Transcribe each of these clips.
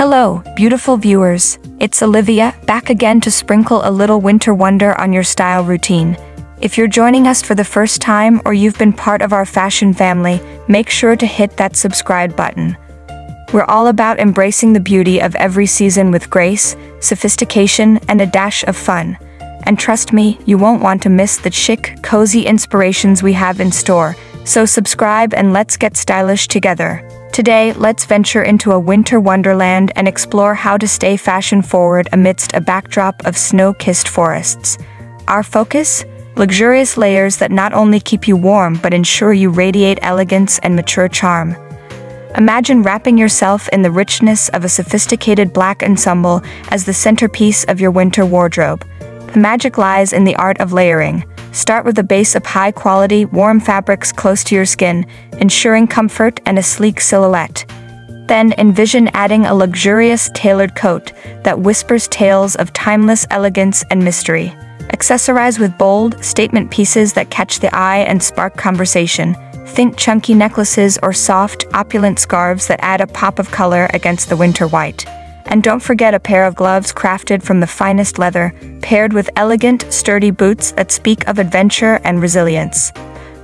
Hello, beautiful viewers. It's Olivia, back again to sprinkle a little winter wonder on your style routine. If you're joining us for the first time or you've been part of our fashion family, make sure to hit that subscribe button. We're all about embracing the beauty of every season with grace, sophistication, and a dash of fun. And trust me, you won't want to miss the chic, cozy inspirations we have in store. So subscribe and let's get stylish together. Today, let's venture into a winter wonderland and explore how to stay fashion forward amidst a backdrop of snow-kissed forests. Our focus? Luxurious layers that not only keep you warm but ensure you radiate elegance and mature charm. Imagine wrapping yourself in the richness of a sophisticated black ensemble as the centerpiece of your winter wardrobe. The magic lies in the art of layering. Start with a base of high-quality, warm fabrics close to your skin, ensuring comfort and a sleek silhouette. Then envision adding a luxurious tailored coat that whispers tales of timeless elegance and mystery. Accessorize with bold, statement pieces that catch the eye and spark conversation. Think chunky necklaces or soft, opulent scarves that add a pop of color against the winter white. And don't forget a pair of gloves crafted from the finest leather, paired with elegant, sturdy boots that speak of adventure and resilience.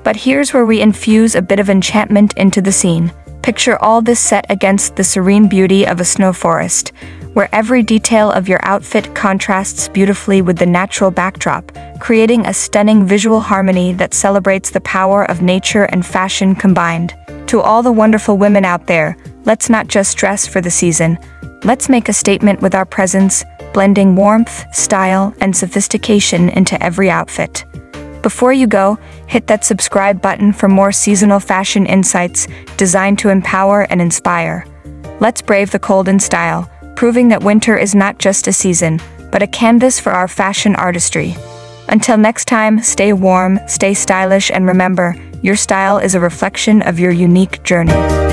But here's where we infuse a bit of enchantment into the scene. Picture all this set against the serene beauty of a snow forest, where every detail of your outfit contrasts beautifully with the natural backdrop, creating a stunning visual harmony that celebrates the power of nature and fashion combined. To all the wonderful women out there, let's not just dress for the season, Let's make a statement with our presence, blending warmth, style, and sophistication into every outfit. Before you go, hit that subscribe button for more seasonal fashion insights designed to empower and inspire. Let's brave the cold in style, proving that winter is not just a season, but a canvas for our fashion artistry. Until next time, stay warm, stay stylish, and remember, your style is a reflection of your unique journey.